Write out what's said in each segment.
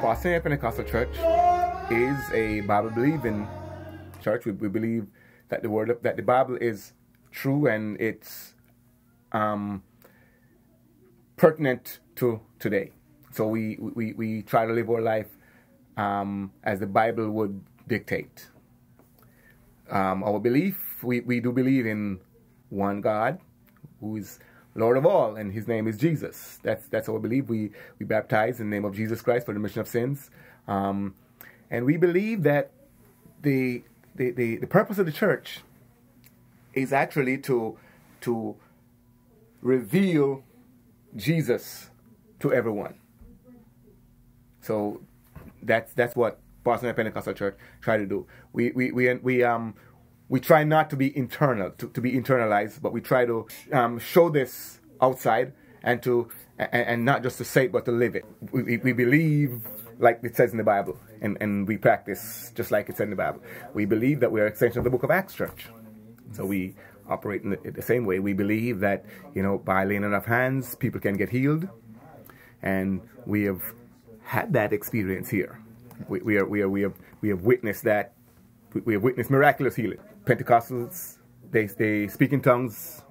Boston Pentecostal Church is a Bible believing church. We, we believe that the word that the Bible is true and it's um, pertinent to today. So we, we, we try to live our life um, as the Bible would dictate. Um, our belief, we, we do believe in one God who is Lord of all, and his name is Jesus. That's that's what we believe. We we baptize in the name of Jesus Christ for the remission of sins. Um, and we believe that the, the, the, the purpose of the church is actually to, to reveal Jesus to everyone. So that's that's what Boston Pentecostal Church try to do. We we we we um we try not to be internal to, to be internalized, but we try to um, show this outside and to and, and, not just to say it but to live it. We, we believe like it says in the Bible, and, and we practice just like it said in the Bible. We believe that we are extension of the Book of Acts Church, so we operate in the, the same way. We believe that you know by laying of hands, people can get healed, and we have had that experience here. We, we are we are we have we have witnessed that. We have witnessed miraculous healing. Pentecostals, they they speak in tongues,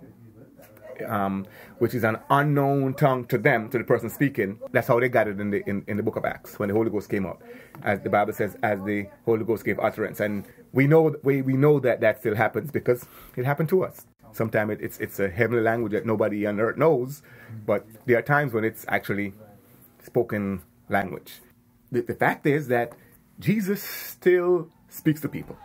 um, which is an unknown tongue to them, to the person speaking. That's how they got it in the in, in the book of Acts when the Holy Ghost came out, as the Bible says, as the Holy Ghost gave utterance. And we know we we know that that still happens because it happened to us. Sometimes it, it's it's a heavenly language that nobody on earth knows, but there are times when it's actually spoken language. The, the fact is that Jesus still speaks to people.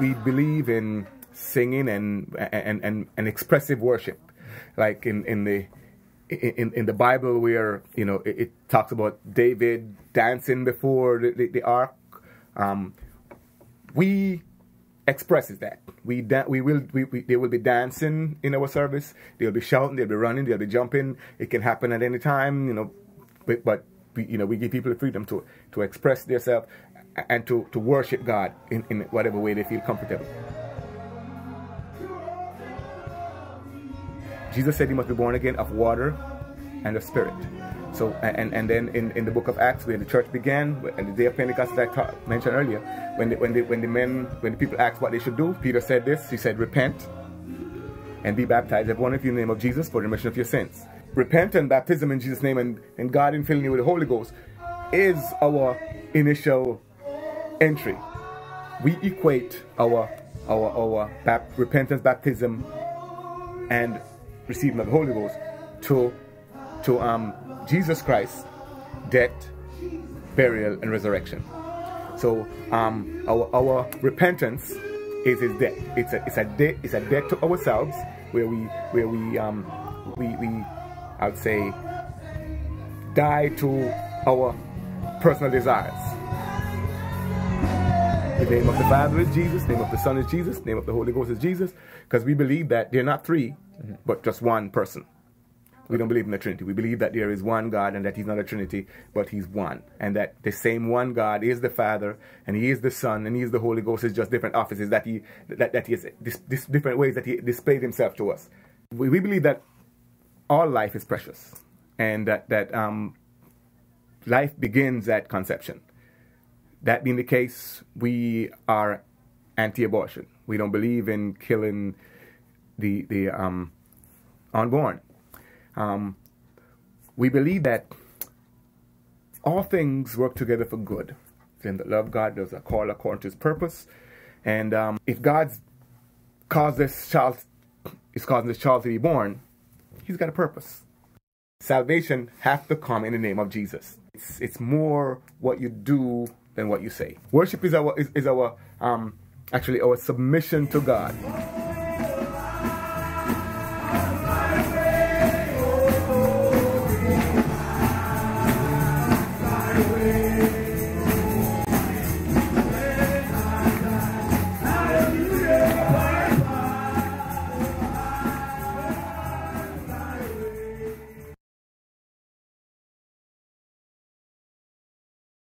We believe in singing and and, and, and expressive worship like in in the in, in the Bible where you know it, it talks about David dancing before the, the, the ark. Um, we expresses that we we will we, we, they will be dancing in our service. They'll be shouting. They'll be running. They'll be jumping. It can happen at any time. You know, but, but we, you know we give people the freedom to to express themselves and to to worship God in, in whatever way they feel comfortable. Jesus said he must be born again of water and of spirit. So, and, and then in, in the book of Acts, where the church began, and the day of Pentecost that I mentioned earlier, when the, when, the, when the men, when the people asked what they should do, Peter said this. He said, repent and be baptized, every one of you in the name of Jesus for the remission of your sins. Repent and baptism in Jesus' name and, and God in filling you with the Holy Ghost is our initial entry. We equate our our our bap repentance, baptism, and receiving of the Holy Ghost to to um, Jesus Christ, death, burial, and resurrection. So um, our our repentance is his death. It's a it's a death it's a death to ourselves where we where we um we we I would say die to our personal desires. The name of the Father is Jesus, the name of the Son is Jesus, the name of the Holy Ghost is Jesus, because we believe that they're not three, mm-hmm. but just one person. We don't believe in the Trinity. We believe that there is one God and that He's not a Trinity, but He's one. And that the same one God is the Father and He is the Son and He is the Holy Ghost. It's just different offices that He that, that He is this, this different ways that He displayed Himself to us. We, we believe that all life is precious and that, that um, life begins at conception. That being the case, we are anti-abortion. We don't believe in killing the the um, unborn. Um, we believe that all things work together for good. Then that love God, does a call according to His purpose, and um, if God's caused this child is causing this child to be born, He's got a purpose. Salvation has to come in the name of Jesus. It's it's more what you do than what you say. Worship is our is, is our um actually our submission to God.